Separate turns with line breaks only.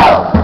Go!